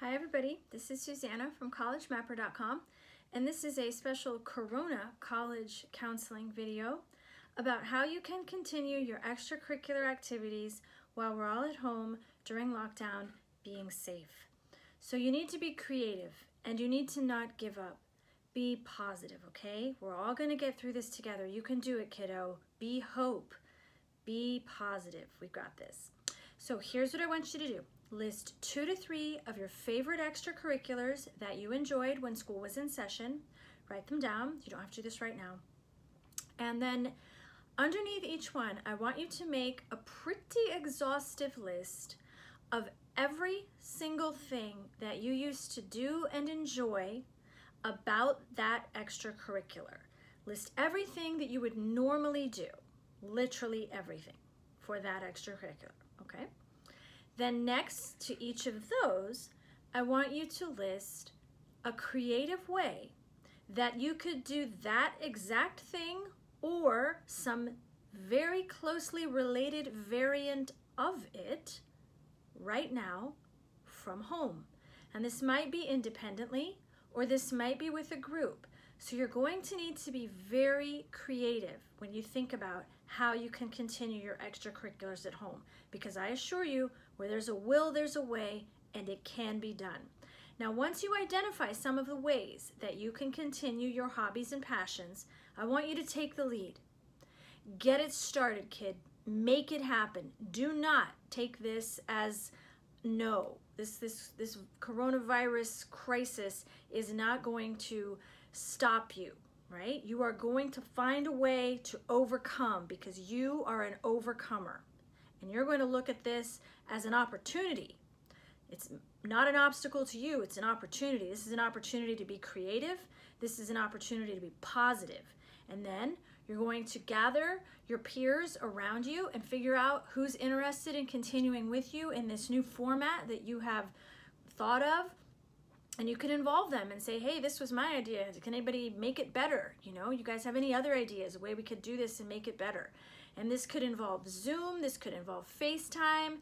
Hi everybody, this is Susanna from collegemapper.com and this is a special Corona College Counseling video about how you can continue your extracurricular activities while we're all at home during lockdown being safe. So you need to be creative and you need to not give up. Be positive, okay? We're all gonna get through this together. You can do it, kiddo. Be hope. Be positive. We've got this. So here's what I want you to do. List two to three of your favorite extracurriculars that you enjoyed when school was in session. Write them down. You don't have to do this right now. And then underneath each one, I want you to make a pretty exhaustive list of every single thing that you used to do and enjoy about that extracurricular. List everything that you would normally do, literally everything for that extracurricular, okay? Then next to each of those, I want you to list a creative way that you could do that exact thing or some very closely related variant of it right now from home. And this might be independently or this might be with a group. So you're going to need to be very creative when you think about how you can continue your extracurriculars at home because I assure you where there's a will there's a way and it can be done. Now once you identify some of the ways that you can continue your hobbies and passions, I want you to take the lead. Get it started kid. Make it happen. Do not take this as no. This this this coronavirus crisis is not going to stop you right? You are going to find a way to overcome because you are an overcomer. And you're going to look at this as an opportunity. It's not an obstacle to you, it's an opportunity. This is an opportunity to be creative. This is an opportunity to be positive. And then you're going to gather your peers around you and figure out who's interested in continuing with you in this new format that you have thought of and you can involve them and say, hey, this was my idea. Can anybody make it better? You know, you guys have any other ideas, a way we could do this and make it better? And this could involve Zoom, this could involve FaceTime,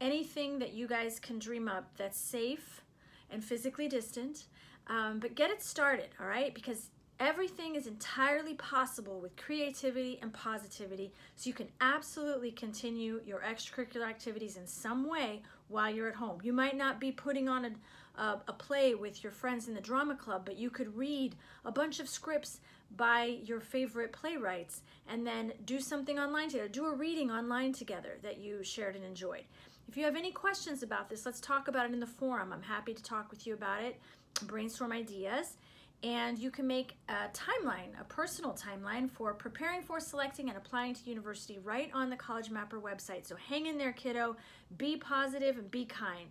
anything that you guys can dream up that's safe and physically distant. Um, but get it started, all right? Because everything is entirely possible with creativity and positivity. So you can absolutely continue your extracurricular activities in some way while you're at home. You might not be putting on a, a, a, play with your friends in the drama club, but you could read a bunch of scripts by your favorite playwrights and then do something online together. Do a reading online together that you shared and enjoyed. If you have any questions about this, let's talk about it in the forum. I'm happy to talk with you about it, brainstorm ideas, and you can make a timeline, a personal timeline for preparing for, selecting, and applying to university right on the College Mapper website. So hang in there, kiddo. Be positive and be kind.